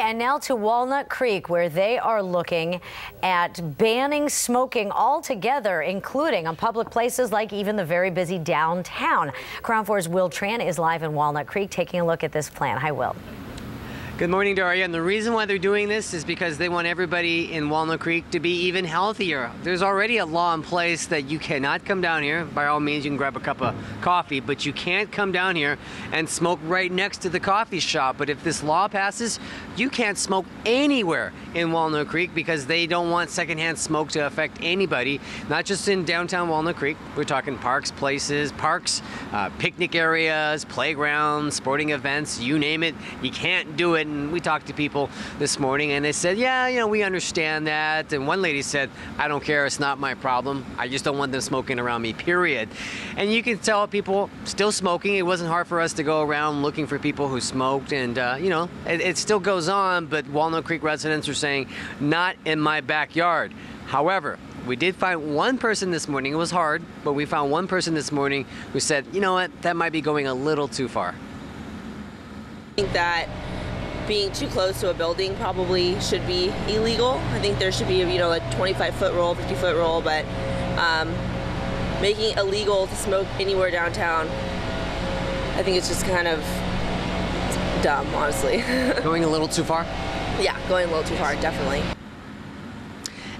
And now to Walnut Creek, where they are looking at banning smoking altogether, including on public places like even the very busy downtown. KRON 4's Will Tran is live in Walnut Creek taking a look at this plan. Hi, Will. Good morning, Daria. And the reason why they're doing this is because they want everybody in Walnut Creek to be even healthier. There's already a law in place that you cannot come down here. By all means, you can grab a cup of coffee, but you can't come down here and smoke right next to the coffee shop. But if this law passes, you can't smoke anywhere in Walnut Creek because they don't want secondhand smoke to affect anybody, not just in downtown Walnut Creek. We're talking parks, places, parks, uh, picnic areas, playgrounds, sporting events, you name it. You can't do it and we talked to people this morning and they said, yeah, you know, we understand that. And one lady said, I don't care, it's not my problem. I just don't want them smoking around me, period. And you can tell people still smoking. It wasn't hard for us to go around looking for people who smoked and, uh, you know, it, it still goes on, but Walnut Creek residents are saying, not in my backyard. However, we did find one person this morning. It was hard, but we found one person this morning who said, you know what, that might be going a little too far. I think that being too close to a building probably should be illegal. I think there should be, you know, a 25 foot rule, 50 foot rule, but um, making it illegal to smoke anywhere downtown, I think it's just kind of dumb, honestly. going a little too far? Yeah, going a little too far, definitely.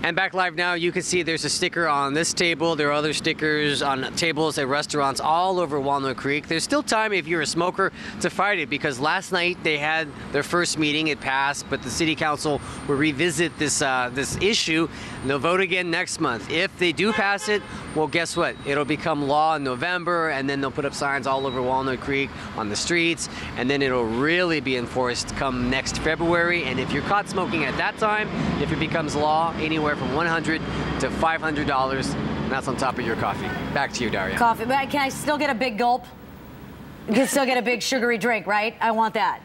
And back live now, you can see there's a sticker on this table. There are other stickers on tables at restaurants all over Walnut Creek. There's still time if you're a smoker to fight it because last night they had their first meeting. It passed, but the city council will revisit this uh, this issue. And they'll vote again next month. If they do pass it, well, guess what? It'll become law in November, and then they'll put up signs all over Walnut Creek on the streets, and then it'll really be enforced come next February. And if you're caught smoking at that time, if it becomes law anywhere from 100 to $500. And that's on top of your coffee. Back to you, Daria. Coffee. But can I still get a big gulp? You can still get a big sugary drink, right? I want that.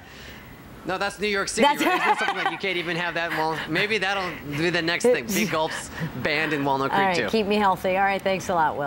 No, that's New York City, that's right? something like you can't even have that. Well, maybe that'll be the next thing. Big gulps banned in Walnut Creek, All right, too. keep me healthy. All right, thanks a lot, Will.